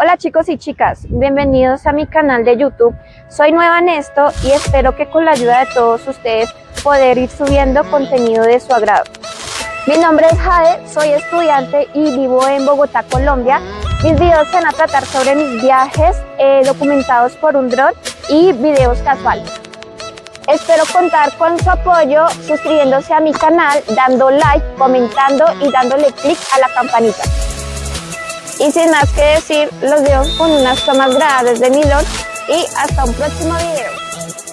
Hola chicos y chicas, bienvenidos a mi canal de YouTube. Soy nueva en esto y espero que con la ayuda de todos ustedes poder ir subiendo contenido de su agrado. Mi nombre es Jade, soy estudiante y vivo en Bogotá, Colombia. Mis videos van a tratar sobre mis viajes eh, documentados por un dron y videos casuales. Espero contar con su apoyo suscribiéndose a mi canal, dando like, comentando y dándole click a la campanita. Y sin más que decir, los dejo con unas tomas grabadas de mi y hasta un próximo video.